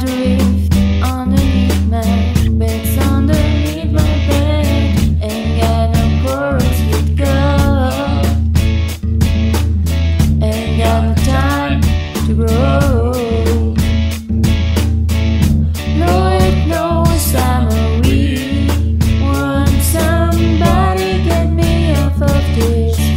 drift underneath bed's underneath my bed Ain't got no chorus Ain't got time to grow. No, it I'm somebody get me off of this.